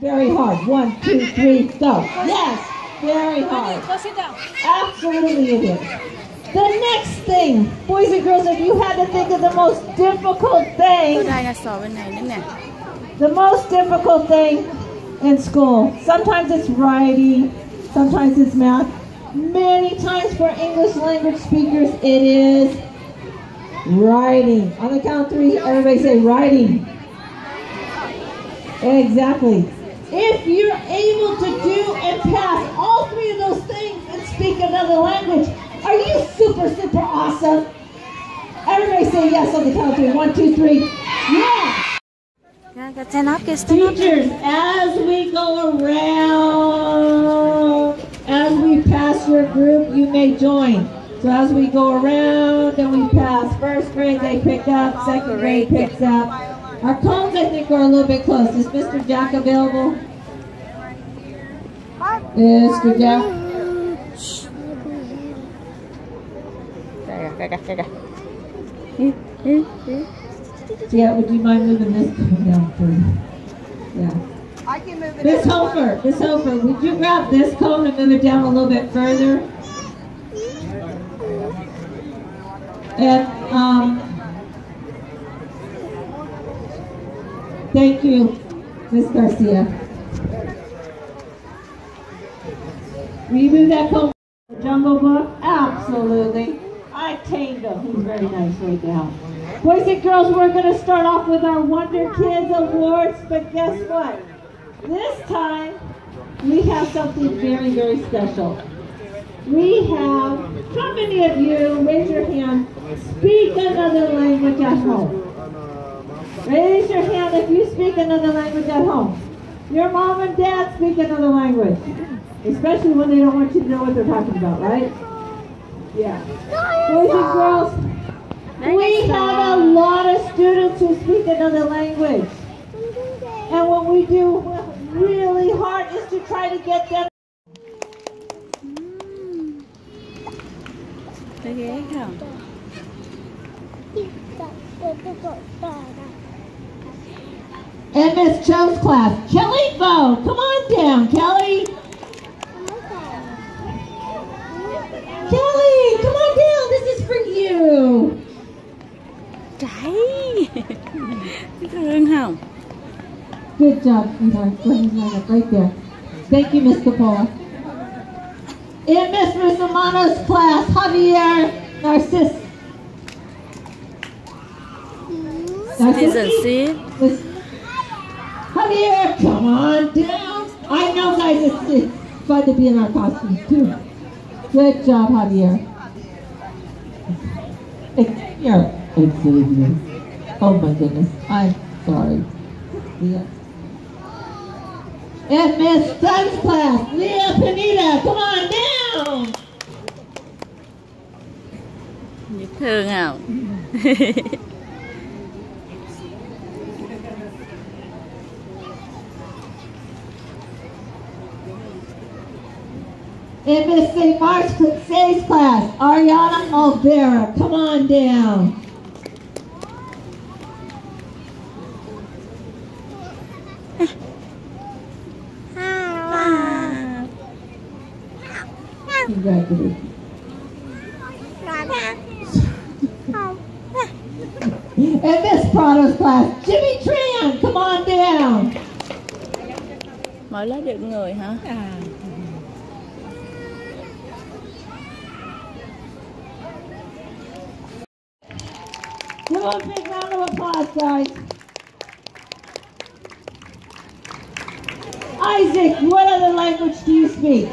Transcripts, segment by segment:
Very hard. One, two, three, go. Yes, very hard. Absolutely you did. The next thing, boys and girls, if you had to think of the most difficult thing, the most difficult thing in school, sometimes it's writing, sometimes it's math, many times for English language speakers, it is writing. On the count three, everybody say writing. Exactly. If you're able to do and pass all three of those things and speak another language, are you super, super awesome? Everybody say yes on the count of three. One, two, three. Yeah! Teachers, as we go around, as we pass your group, you may join. So as we go around and we pass first grade, they pick up, second grade picks up, our cones, I think, are a little bit close. Is Mr. Jack available? Mr. Jack? Yeah, would you mind moving this cone down for Yeah. I can move it Miss Hofer, Miss Hofer, would you grab this cone and move it down a little bit further? And um, thank you, Miss Garcia. Will you move that cone? Jungle Book? Absolutely. I tamed him. He's very nice right now. Boys and girls, we're going to start off with our Wonder Kids Awards, but guess what? This time, we have something very, very special. We have, how many of you, raise your hand, speak another language at home? Raise your hand if you speak another language at home. Your mom and dad speak another language, especially when they don't want you to know what they're talking about, right? Yeah. Boys and girls, we have a lot of students who speak another language. And what we do really hard is to try to get them โอ in Miss Cho's class. Kelly Bo, come on down, Kelly. Kelly, come on down. This is for you. Hi. Good job, sweetheart. Right there. Thank you, Miss Capola. In Miss Rusamano's class, Javier Narciss. Narcissi? down here. Come on down. I know, guys, it's, it's fun to be in our costumes, too. Good job, Javier. Xavier. Xavier. Oh, my goodness. I'm sorry. Yeah. And Miss class, Leah Pineda, come on down. Dễ thương out. MSC March Quick Saves class, Ariana Olvera. Come on down. Congratulations. and Miss Prado's class, Jimmy Tran, come on down. Mới lớp được người hả? Give them a big round of applause, guys. Isaac, what other language do you speak?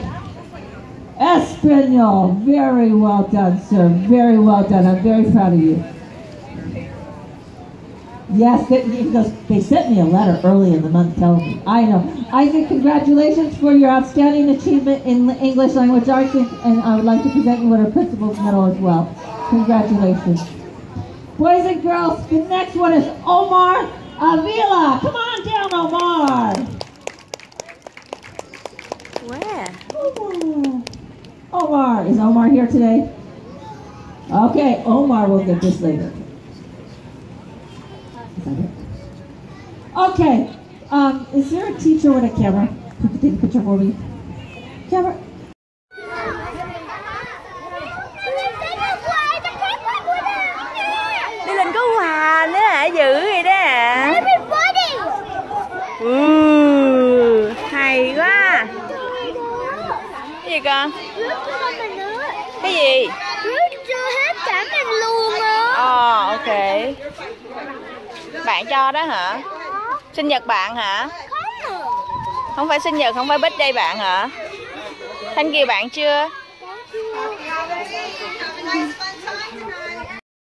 Espanol. Very well done, sir. Very well done. I'm very proud of you. Yes, they, goes, they sent me a letter early in the month telling me. I know. Isaac, congratulations for your outstanding achievement in English language arts, and I would like to present you with a principal's medal as well. Congratulations. Boys and girls, the next one is Omar Avila. Come on down, Omar. where Omar. Omar. Is Omar here today? Okay, Omar will get this later. Is that it? Okay, Um, is there a teacher with a camera can take a picture for me? Camera. Cái gì con? Cái gì? Ờ, ok Bạn cho đó hả? Sinh nhật bạn hả? Không phải sinh nhật, không phải birthday bạn hả? Thanh Kiều bạn chưa?